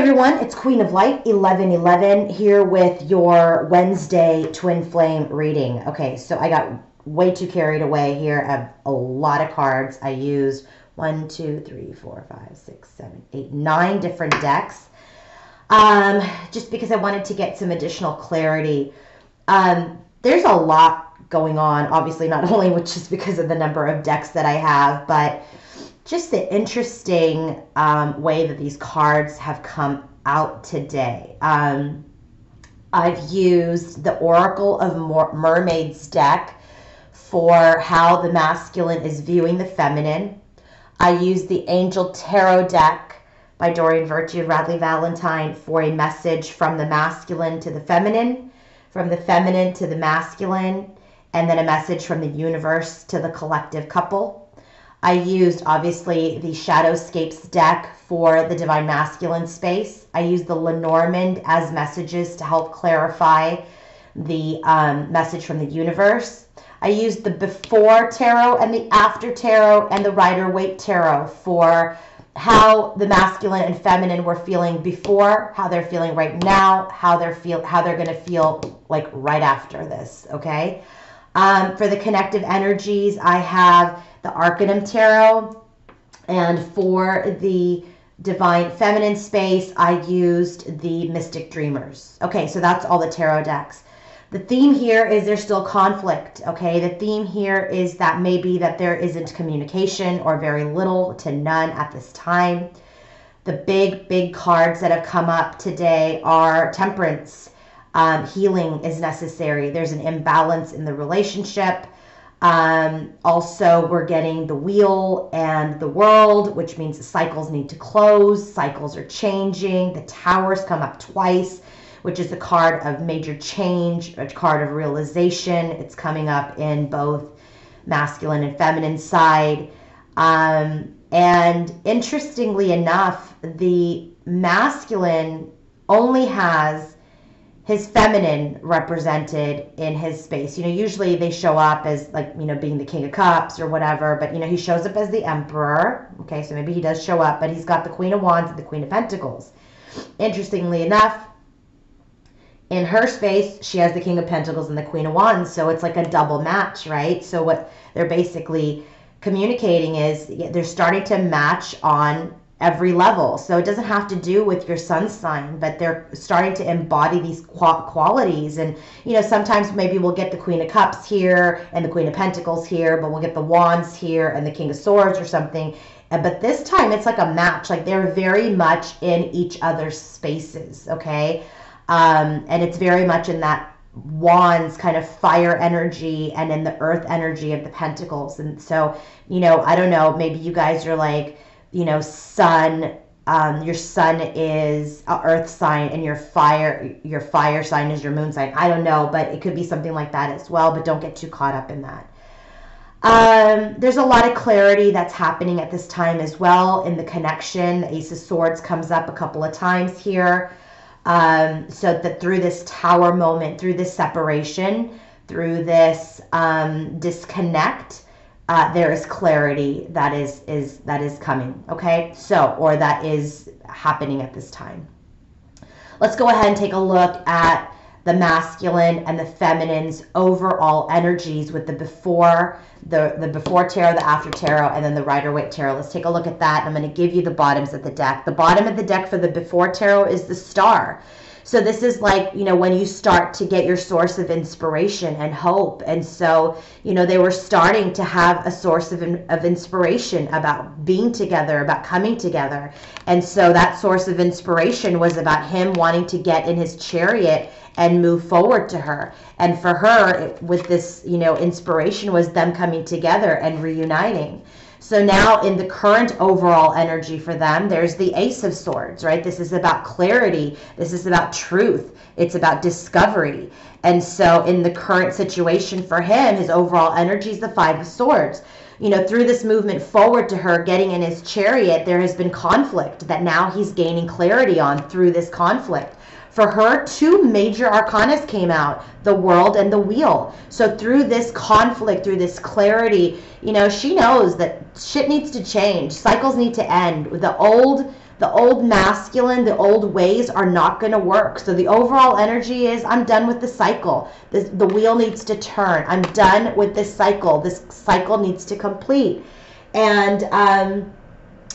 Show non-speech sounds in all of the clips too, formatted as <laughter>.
everyone, it's Queen of Light 1111 here with your Wednesday Twin Flame reading. Okay, so I got way too carried away here. I have a lot of cards. I used one, two, three, four, five, six, seven, eight, nine different decks um, just because I wanted to get some additional clarity. Um, there's a lot going on, obviously, not <laughs> only which is because of the number of decks that I have, but just the interesting um, way that these cards have come out today. Um, I've used the Oracle of Mermaids deck for how the masculine is viewing the feminine. I used the Angel Tarot deck by Doreen Virtue and Radleigh Valentine for a message from the masculine to the feminine, from the feminine to the masculine, and then a message from the universe to the collective couple. I used obviously the Shadowscapes deck for the Divine Masculine space. I used the Lenormand as messages to help clarify the um, message from the universe. I used the Before Tarot and the After Tarot and the Rider Waite Tarot for how the masculine and feminine were feeling before, how they're feeling right now, how they're feel how they're going to feel like right after this. Okay. Um, for the connective energies, I have the Arcanum Tarot. And for the Divine Feminine space, I used the Mystic Dreamers. Okay, so that's all the tarot decks. The theme here is there's still conflict, okay? The theme here is that maybe that there isn't communication or very little to none at this time. The big, big cards that have come up today are temperance. Um, healing is necessary. There's an imbalance in the relationship. Um, also, we're getting the wheel and the world, which means cycles need to close, cycles are changing. The towers come up twice, which is the card of major change, a card of realization. It's coming up in both masculine and feminine side. Um, and interestingly enough, the masculine only has his feminine represented in his space. You know, usually they show up as like, you know, being the king of cups or whatever, but you know, he shows up as the emperor. Okay, so maybe he does show up, but he's got the queen of wands and the queen of pentacles. Interestingly enough, in her space, she has the king of pentacles and the queen of wands, so it's like a double match, right? So what they're basically communicating is they're starting to match on every level. So it doesn't have to do with your sun sign, but they're starting to embody these qualities. And, you know, sometimes maybe we'll get the Queen of Cups here and the Queen of Pentacles here, but we'll get the Wands here and the King of Swords or something. But this time it's like a match. Like they're very much in each other's spaces, okay? Um, and it's very much in that wands kind of fire energy and in the earth energy of the pentacles and so you know i don't know maybe you guys are like you know, sun, um, your sun is a earth sign and your fire, your fire sign is your moon sign. I don't know, but it could be something like that as well, but don't get too caught up in that. Um, there's a lot of clarity that's happening at this time as well in the connection. The Ace of Swords comes up a couple of times here. Um, so that through this tower moment, through this separation, through this um, disconnect, uh, there is clarity that is is that is coming okay? So or that is happening at this time. Let's go ahead and take a look at the masculine and the feminine's overall energies with the before the the before tarot the after tarot and then the rider waite tarot. Let's take a look at that i'm going to give you the bottoms of the deck. The bottom of the deck for the before tarot is the star so this is like, you know, when you start to get your source of inspiration and hope. And so, you know, they were starting to have a source of, of inspiration about being together, about coming together. And so that source of inspiration was about him wanting to get in his chariot and move forward to her. And for her, with this, you know, inspiration was them coming together and reuniting. So now in the current overall energy for them, there's the Ace of Swords, right? This is about clarity. This is about truth. It's about discovery. And so in the current situation for him, his overall energy is the Five of Swords. You know, through this movement forward to her getting in his chariot, there has been conflict that now he's gaining clarity on through this conflict. For her, two major arcanas came out the world and the wheel. So, through this conflict, through this clarity, you know, she knows that shit needs to change, cycles need to end. The old the old masculine, the old ways are not going to work. So the overall energy is I'm done with the cycle. This, the wheel needs to turn. I'm done with this cycle. This cycle needs to complete. And um,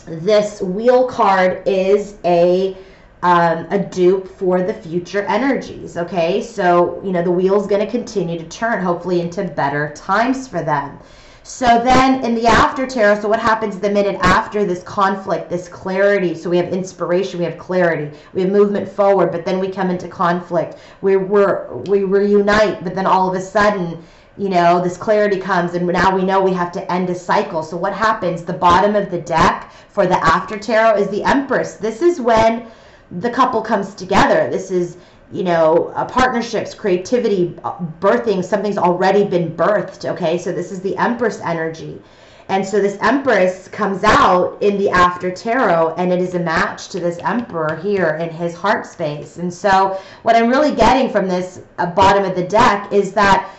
this wheel card is a um, a dupe for the future energies. Okay, so you know the wheel's going to continue to turn, hopefully into better times for them. So then in the after tarot, so what happens the minute after this conflict, this clarity? So we have inspiration, we have clarity, we have movement forward, but then we come into conflict. We we're, we reunite, but then all of a sudden, you know, this clarity comes and now we know we have to end a cycle. So what happens? The bottom of the deck for the after tarot is the Empress. This is when the couple comes together. This is you know, uh, partnerships, creativity, uh, birthing, something's already been birthed. Okay, so this is the Empress energy. And so this Empress comes out in the after tarot, and it is a match to this Emperor here in his heart space. And so, what I'm really getting from this uh, bottom of the deck is that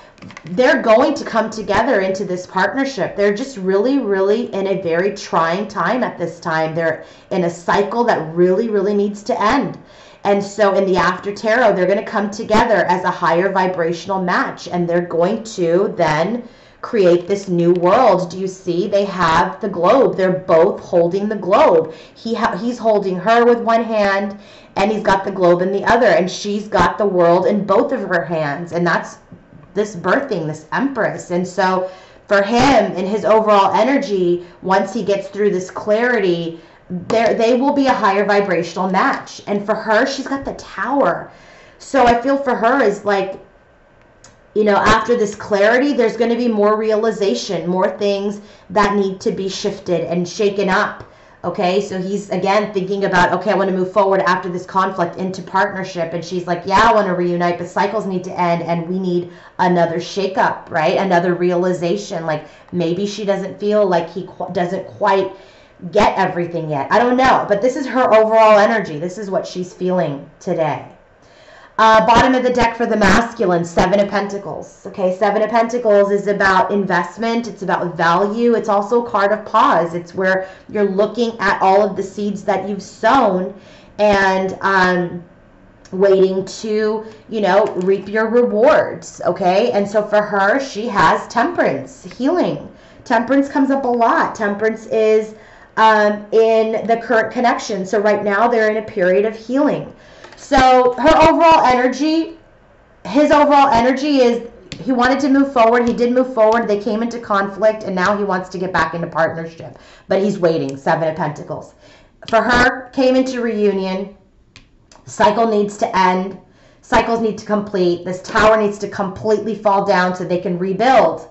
they're going to come together into this partnership. They're just really, really in a very trying time at this time. They're in a cycle that really, really needs to end. And so in the after tarot, they're going to come together as a higher vibrational match and they're going to then create this new world. Do you see? They have the globe. They're both holding the globe. He ha- he's holding her with one hand and he's got the globe in the other and she's got the world in both of her hands. And that's this birthing, this empress. And so for him and his overall energy, once he gets through this clarity, there they will be a higher vibrational match. And for her, she's got the tower. So I feel for her is like you know, after this clarity, there's going to be more realization, more things that need to be shifted and shaken up. Okay, so he's again thinking about, okay, I want to move forward after this conflict into partnership. And she's like, yeah, I want to reunite, but cycles need to end and we need another shakeup, right? Another realization. Like maybe she doesn't feel like he qu- doesn't quite get everything yet. I don't know, but this is her overall energy. This is what she's feeling today. Uh, bottom of the deck for the masculine, Seven of Pentacles. Okay, Seven of Pentacles is about investment, it's about value, it's also a card of pause. It's where you're looking at all of the seeds that you've sown and um, waiting to, you know, reap your rewards. Okay, and so for her, she has temperance, healing. Temperance comes up a lot. Temperance is um, in the current connection. So right now they're in a period of healing. So her overall energy, his overall energy is he wanted to move forward. He did move forward. They came into conflict, and now he wants to get back into partnership. But he's waiting. Seven of Pentacles. For her, came into reunion. Cycle needs to end. Cycles need to complete. This tower needs to completely fall down so they can rebuild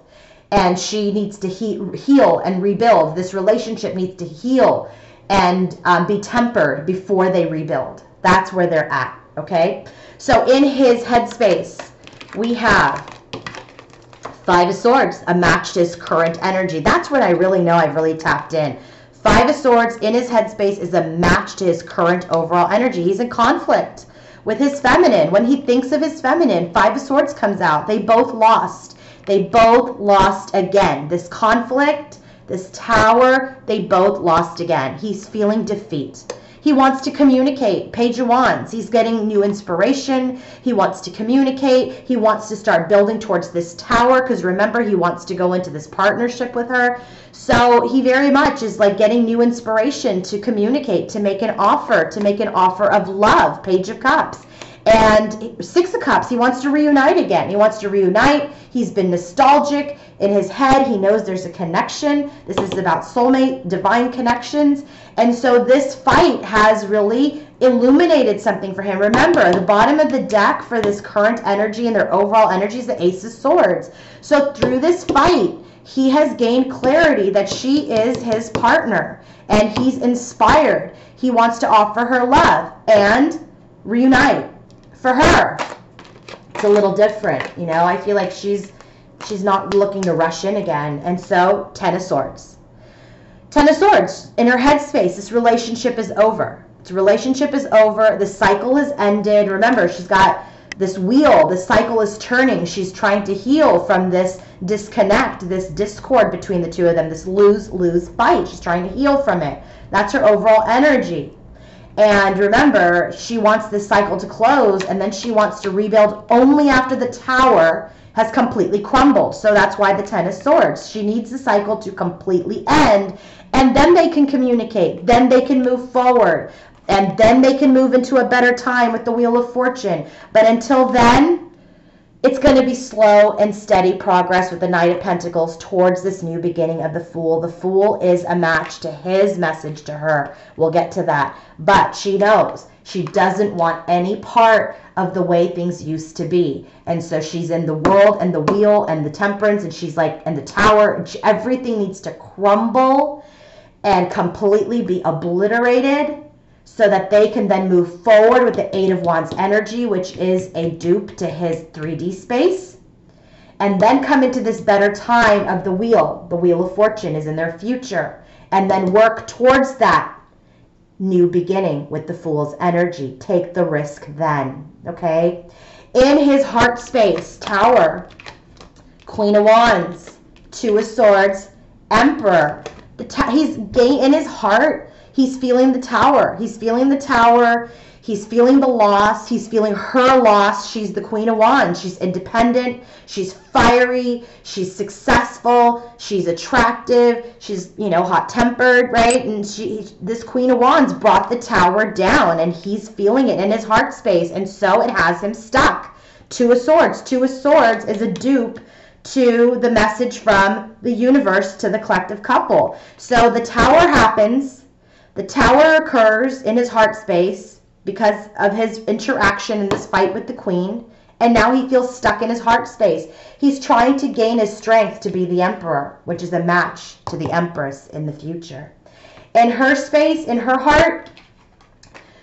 and she needs to he- heal and rebuild. This relationship needs to heal and um, be tempered before they rebuild. That's where they're at. Okay. So in his headspace, we have Five of Swords, a match to his current energy. That's what I really know I've really tapped in. Five of Swords in his headspace is a match to his current overall energy. He's in conflict with his feminine. When he thinks of his feminine, Five of Swords comes out. They both lost. They both lost again. This conflict, this tower, they both lost again. He's feeling defeat. He wants to communicate. Page of Wands. He's getting new inspiration. He wants to communicate. He wants to start building towards this tower because remember, he wants to go into this partnership with her. So he very much is like getting new inspiration to communicate, to make an offer, to make an offer of love. Page of Cups. And Six of Cups, he wants to reunite again. He wants to reunite. He's been nostalgic in his head. He knows there's a connection. This is about soulmate, divine connections. And so this fight has really illuminated something for him. Remember, the bottom of the deck for this current energy and their overall energy is the Ace of Swords. So through this fight, he has gained clarity that she is his partner and he's inspired. He wants to offer her love and reunite for her. It's a little different you know? I feel like she's she's not looking to rush in again. And so ten of swords. Ten of swords in her headspace. This relationship is over. This relationship is over. The cycle has ended. Remember she's got this wheel. The cycle is turning. She's trying to heal from this disconnect this discord between the two of them this lose lose fight. She's trying to heal from it. That's her overall energy And remember, she wants this cycle to close and then she wants to rebuild only after the tower has completely crumbled. So that's why the Ten of Swords. She needs the cycle to completely end and then they can communicate. Then they can move forward. And then they can move into a better time with the Wheel of Fortune. But until then, it's going to be slow and steady progress with the Knight of Pentacles towards this new beginning of the Fool. The Fool is a match to his message to her. We'll get to that. But she knows she doesn't want any part of the way things used to be. And so she's in the world and the wheel and the temperance and she's like, and the tower, everything needs to crumble and completely be obliterated so that they can then move forward with the Eight of Wands energy, which is a dupe to his 3D space. And then come into this better time of the wheel. The Wheel of Fortune is in their future. And then work towards that new beginning with the Fool's energy. Take the risk then. Okay? In his heart space, Tower, Queen of Wands, Two of Swords, Emperor. He's in his heart He's feeling the tower. He's feeling the tower. He's feeling the loss. He's feeling her loss. She's the Queen of Wands. She's independent. She's fiery. She's successful. She's attractive. She's, you know, hot tempered, right? And she, this Queen of Wands brought the tower down and he's feeling it in his heart space. And so it has him stuck. Two of Swords. Two of Swords is a dupe to the message from the universe to the collective couple. So the tower happens the tower occurs in his heart space because of his interaction in this fight with the queen, and now he feels stuck in his heart space. He's trying to gain his strength to be the emperor, which is a match to the empress in the future. In her space, in her heart,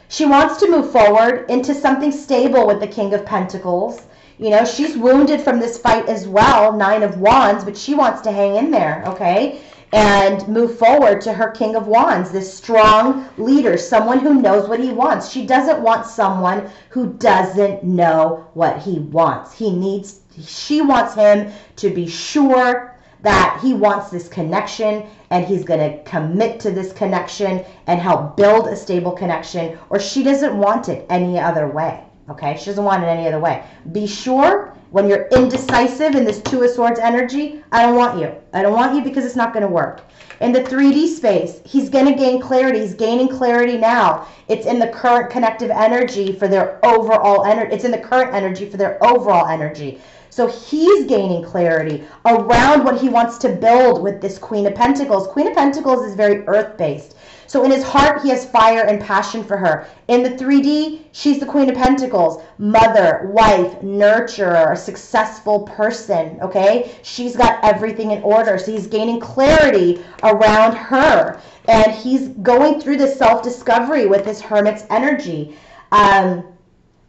she wants to move forward into something stable with the King of Pentacles. You know, she's wounded from this fight as well, Nine of Wands, but she wants to hang in there, okay? And move forward to her King of Wands, this strong leader, someone who knows what he wants. She doesn't want someone who doesn't know what he wants. He needs, she wants him to be sure that he wants this connection and he's going to commit to this connection and help build a stable connection, or she doesn't want it any other way. Okay, she doesn't want it any other way. Be sure when you're indecisive in this Two of Swords energy, I don't want you. I don't want you because it's not going to work. In the 3D space, he's going to gain clarity. He's gaining clarity now. It's in the current connective energy for their overall energy. It's in the current energy for their overall energy. So he's gaining clarity around what he wants to build with this Queen of Pentacles. Queen of Pentacles is very earth based. So in his heart, he has fire and passion for her. In the 3D, she's the Queen of Pentacles, mother, wife, nurturer, a successful person, okay? She's got everything in order. So he's gaining clarity around her. And he's going through this self discovery with this hermit's energy. Um,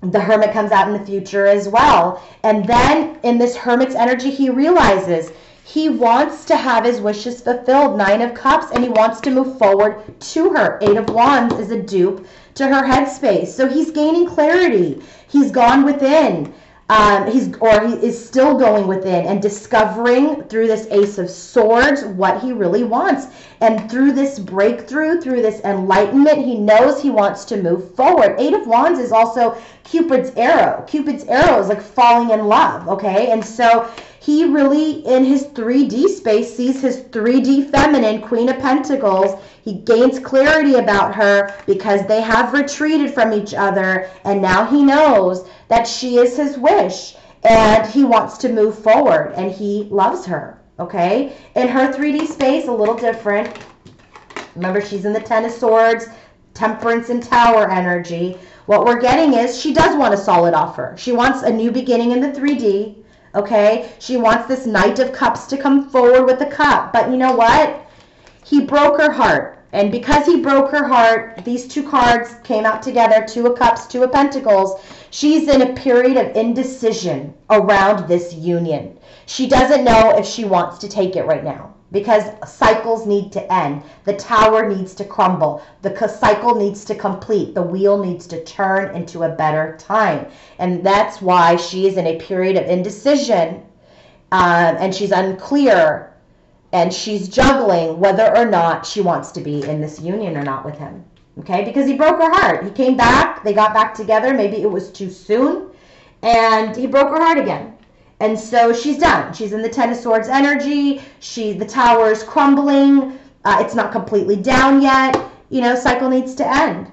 the hermit comes out in the future as well. And then in this hermit's energy, he realizes he wants to have his wishes fulfilled, Nine of Cups, and he wants to move forward to her. Eight of Wands is a dupe to her headspace. So he's gaining clarity. He's gone within. Um, he's or he is still going within and discovering through this ace of swords what he really wants. And through this breakthrough through this enlightenment he knows he wants to move forward. Eight of wands is also cupid's arrow. Cupid's arrow is like falling in love okay? And so he really, in his 3D space, sees his 3D feminine, Queen of Pentacles. He gains clarity about her because they have retreated from each other, and now he knows that she is his wish, and he wants to move forward, and he loves her. Okay? In her 3D space, a little different. Remember, she's in the Ten of Swords, Temperance and Tower energy. What we're getting is she does want a solid offer. She wants a new beginning in the 3D Okay? She wants this Knight of Cups to come forward with the cup. But you know what? He broke her heart. And because he broke her heart, these two cards came out together Two of Cups, Two of Pentacles. She's in a period of indecision around this union. She doesn't know if she wants to take it right now because cycles need to end. The tower needs to crumble. The cycle needs to complete. The wheel needs to turn into a better time. And that's why she is in a period of indecision um, and she's unclear and she's juggling whether or not she wants to be in this union or not with him. Okay, because he broke her heart. He came back, they got back together. Maybe it was too soon, and he broke her heart again. And so she's done. She's in the Ten of Swords energy. She, the tower is crumbling. Uh, it's not completely down yet. You know, cycle needs to end.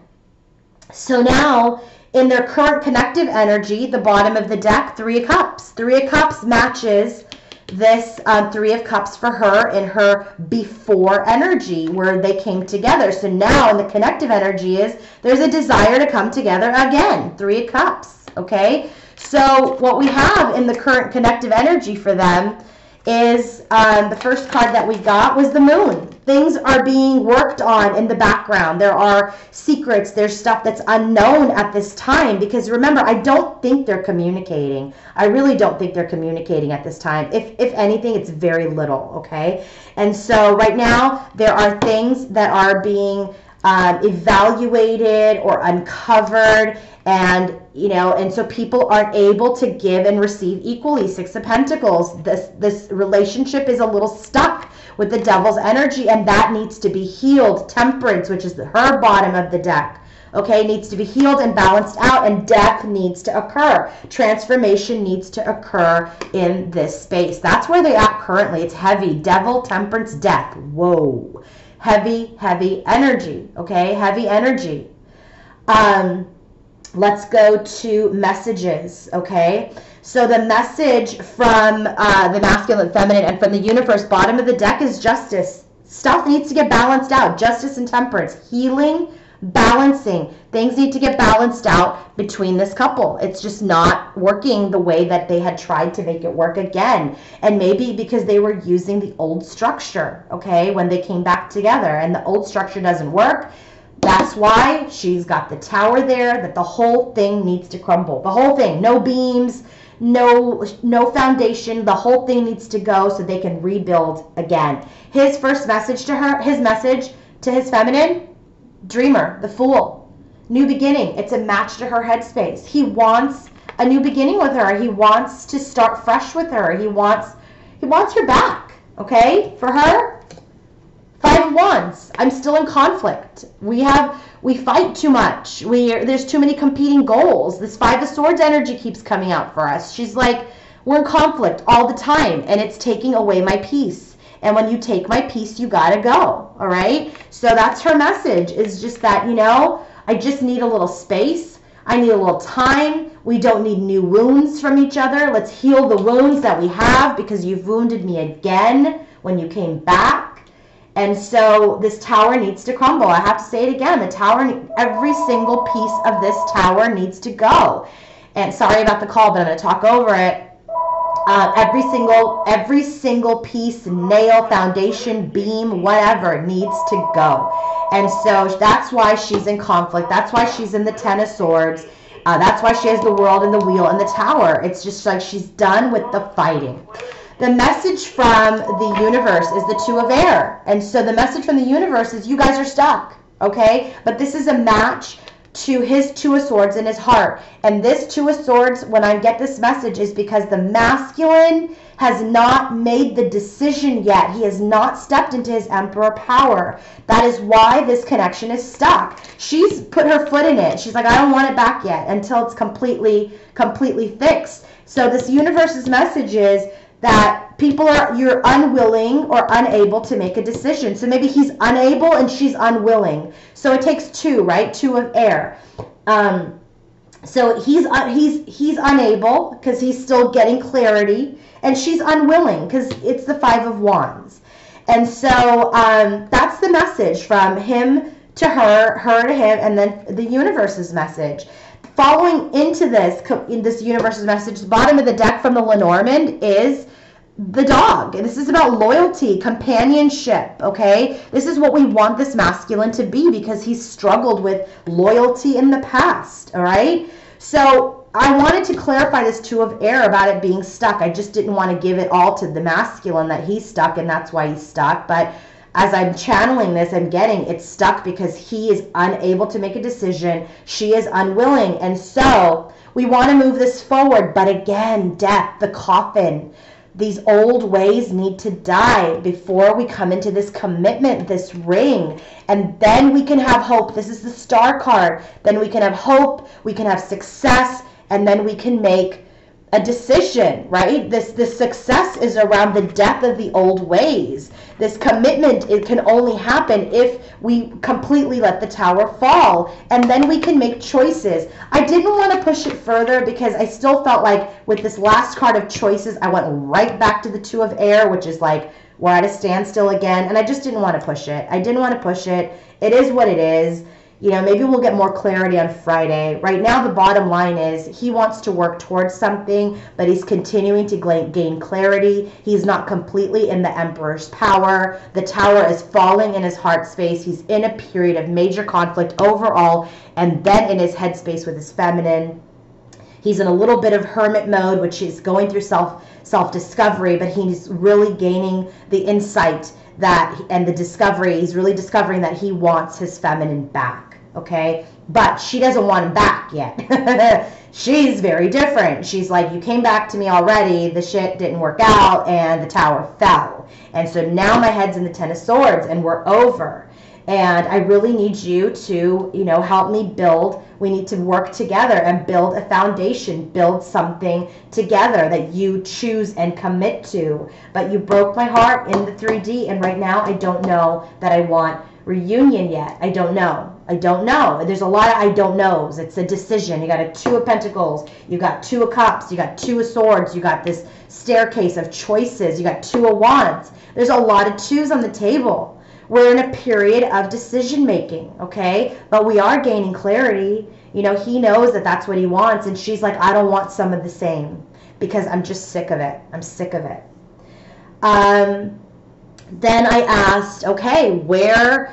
So now, in their current connective energy, the bottom of the deck, Three of Cups. Three of Cups matches this um, Three of Cups for her in her before energy where they came together. So now in the connective energy is there's a desire to come together again. Three of Cups. Okay. So what we have in the current connective energy for them is um, the first card that we got was the moon. Things are being worked on in the background. There are secrets. There's stuff that's unknown at this time because remember, I don't think they're communicating. I really don't think they're communicating at this time. If if anything, it's very little. Okay, and so right now there are things that are being um, evaluated or uncovered and you know and so people aren't able to give and receive equally. Six of pentacles this this relationship is a little stuck with the devil's energy and that needs to be healed. Temperance which is the, her bottom of the deck okay needs to be healed and balanced out and death needs to occur. Transformation needs to occur in this space. That's where they are currently. It's heavy. Devil temperance death. Whoa heavy, heavy energy. Okay, heavy energy. Um, let's go to messages. Okay, so the message from uh, the masculine, feminine, and from the universe, bottom of the deck is justice. Stuff needs to get balanced out. Justice and temperance, healing, balancing. Things need to get balanced out between this couple. It's just not working the way that they had tried to make it work again. And maybe because they were using the old structure, okay, when they came back together and the old structure doesn't work. That's why she's got the tower there, that the whole thing needs to crumble. The whole thing, no beams, no no foundation the whole thing needs to go so they can rebuild again his first message to her his message to his feminine dreamer, the fool. New beginning. It's a match to her headspace. He wants a new beginning with her. He wants to start fresh with her. He wants he wants her back. Okay? For her, five of wands. I'm still in conflict. We have we fight too much. We there's too many competing goals. This five of swords energy keeps coming out for us. She's like, we're in conflict all the time, and it's taking away my peace. And when you take my peace, you gotta go. All right. So that's her message is just that, you know, I just need a little space. I need a little time. We don't need new wounds from each other. Let's heal the wounds that we have because you've wounded me again when you came back. And so this tower needs to crumble. I have to say it again. The tower, every single piece of this tower needs to go. And sorry about the call, but I'm going to talk over it uh, every single every single piece, nail, foundation, beam, whatever needs to go. And so that's why she's in conflict. That's why she's in the Ten of Swords. Uh, that's why she has the world and the wheel and the tower. It's just like she's done with the fighting. The message from the universe is the two of air. And so the message from the universe is you guys are stuck. Okay? But this is a match to his two of swords in his heart. And this two of swords, when I get this message, is because the masculine has not made the decision yet. He has not stepped into his emperor power. That is why this connection is stuck. She's put her foot in it. She's like, I don't want it back yet until it's completely, completely fixed. So this universe's message is that people are you're unwilling or unable to make a decision. So maybe he's unable and she's unwilling. So it takes two, right? Two of air. Um, so he's uh, he's he's unable because he's still getting clarity, and she's unwilling because it's the five of wands. And so um, that's the message from him to her, her to him, and then the universe's message. Following into this, in this universe's message, the bottom of the deck from the Lenormand is the dog. This is about loyalty, companionship, okay? This is what we want this masculine to be because he's struggled with loyalty in the past, all right? So I wanted to clarify this two of air about it being stuck. I just didn't want to give it all to the masculine that he's stuck and that's why he's stuck. But as I'm channeling this, I'm getting it's stuck because he is unable to make a decision. She is unwilling. And so we want to move this forward. But again, death, the coffin these old ways need to die before we come into this commitment, this ring. And then we can have hope. This is the star card. Then we can have hope, we can have success, and then we can make a decision, right? This this success is around the death of the old ways. This commitment it can only happen if we completely let the tower fall and then we can make choices. I didn't want to push it further because I still felt like with this last card of choices I went right back to the 2 of air which is like we're at a standstill again and I just didn't want to push it. I didn't want to push it. It is what it is you know, maybe we'll get more clarity on Friday. Right now, the bottom line is he wants to work towards something, but he's continuing to gain clarity. He's not completely in the Emperor's power. The tower is falling in his heart space. He's in a period of major conflict overall, and then in his head space with his feminine. He's in a little bit of hermit mode, which is going through self self discovery, but he's really gaining the insight that and the discovery. He's really discovering that he wants his feminine back okay? But she doesn't want him back yet. <laughs> She's very different. She's like, You came back to me already, the shit didn't work out, and the tower fell. And so now my head's in the Ten of Swords, and we're over. And I really need you to, you know, help me build. We need to work together and build a foundation, build something together that you choose and commit to. But you broke my heart in the 3D, and right now I don't know that I want reunion yet. I don't know. I don't know. There's a lot of I don't knows. It's a decision. You got a two of pentacles. You got two of cups. You got two of swords. You got this staircase of choices. You got two of wands. There's a lot of twos on the table. We're in a period of decision making, okay? But we are gaining clarity. You know, he knows that that's what he wants, and she's like, I don't want some of the same because I'm just sick of it. I'm sick of it. Um, then I asked, okay, where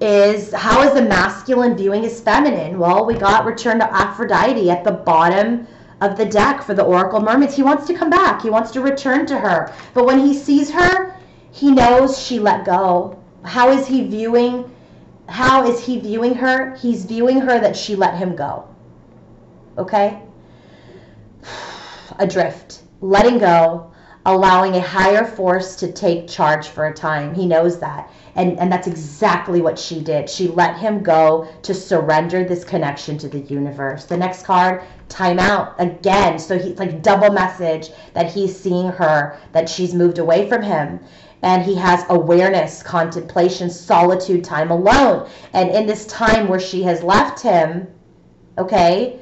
is how is the masculine viewing his feminine? Well, we got return to Aphrodite at the bottom of the deck for the Oracle Mermaids. He wants to come back. He wants to return to her. But when he sees her, he knows she let go. How is he viewing how is he viewing her? He's viewing her that she let him go. Okay? <sighs> Adrift, letting go, allowing a higher force to take charge for a time. He knows that. And, and that's exactly what she did. She let him go to surrender this connection to the universe. The next card, time out again. So he's like double message that he's seeing her, that she's moved away from him. And he has awareness, contemplation, solitude, time alone. And in this time where she has left him, okay,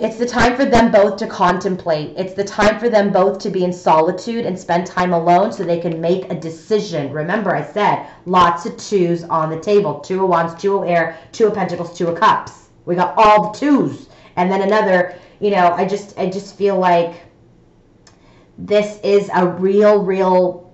it's the time for them both to contemplate. It's the time for them both to be in solitude and spend time alone so they can make a decision. Remember, I said lots of twos on the table two of wands, two of air, two of pentacles, two of cups. We got all the twos. And then another, you know, I just I just feel like this is a real, real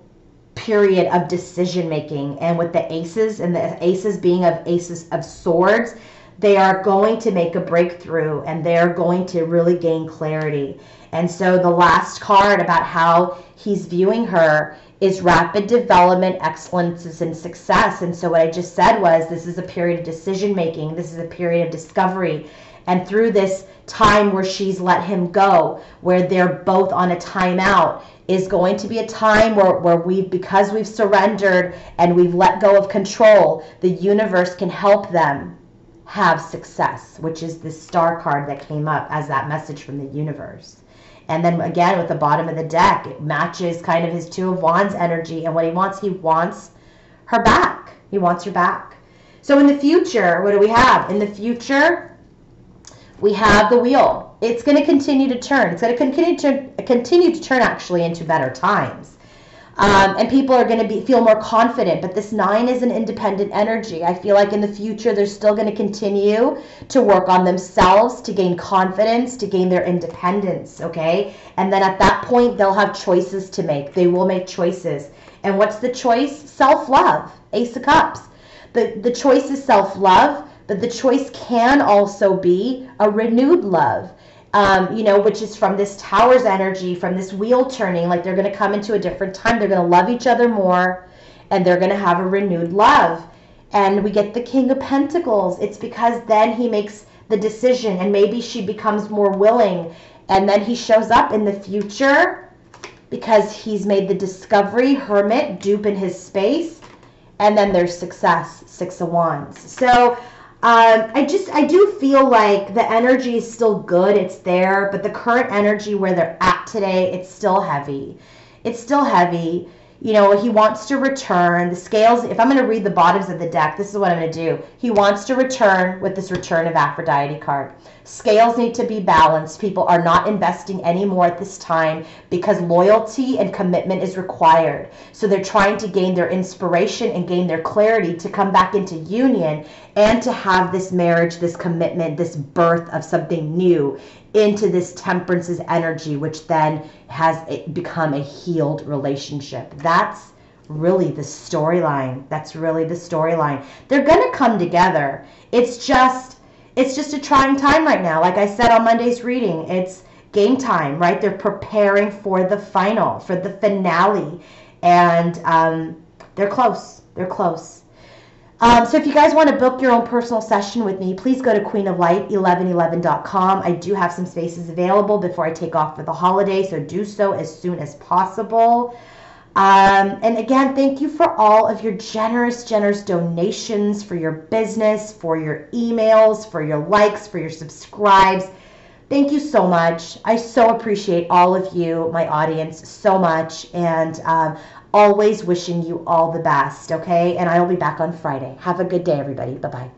period of decision making. And with the aces and the aces being of aces of swords, they are going to make a breakthrough and they're going to really gain clarity. And so the last card about how he's viewing her is rapid development, excellence, and success. And so what I just said was this is a period of decision making, this is a period of discovery. And through this time where she's let him go, where they're both on a timeout, is going to be a time where, where we've, because we've surrendered and we've let go of control, the universe can help them have success, which is the star card that came up as that message from the universe. And then again, with the bottom of the deck, it matches kind of his Two of Wands energy. And what he wants, he wants her back. He wants her back. So in the future, what do we have? In the future, we have the wheel. It's going to continue to turn. It's going to continue to continue to turn actually into better times. Um, and people are going to be feel more confident. But this nine is an independent energy. I feel like in the future they're still going to continue to work on themselves to gain confidence, to gain their independence. Okay, and then at that point they'll have choices to make. They will make choices. And what's the choice? Self love. Ace of Cups. The the choice is self love, but the choice can also be a renewed love um, you know, which is from this tower's energy, from this wheel turning. Like they're going to come into a different time. They're going to love each other more and they're going to have a renewed love. And we get the King of Pentacles. It's because then he makes the decision and maybe she becomes more willing. And then he shows up in the future because he's made the discovery, hermit, dupe in his space, and then there's success, six of wands. So um, I just I do feel like the energy is still good, it's there, but the current energy where they're at today, it's still heavy. It's still heavy you know, he wants to return. The scales, if I'm going to read the bottoms of the deck, this is what I'm going to do. He wants to return with this return of Aphrodite card. Scales need to be balanced. People are not investing anymore at this time because loyalty and commitment is required. So they're trying to gain their inspiration and gain their clarity to come back into union and to have this marriage, this commitment, this birth of something new into this temperance's energy, which then has become a healed relationship. That's really the storyline. That's really the storyline. They're going to come together. It's just it's just a trying time right now. Like I said on Monday's reading, it's game time, right? They're preparing for the final, for the finale, and um, they're close. They're close. Um, so if you guys want to book your own personal session with me, please go to queenoflight1111.com. I do have some spaces available before I take off for the holiday, so do so as soon as possible. Um, and again, thank you for all of your generous, generous donations for your business, for your emails, for your likes, for your subscribes. Thank you so much. I so appreciate all of you, my audience, so much. And um, always wishing you all the best, okay? And I will be back on Friday. Have a good day, everybody. Bye bye.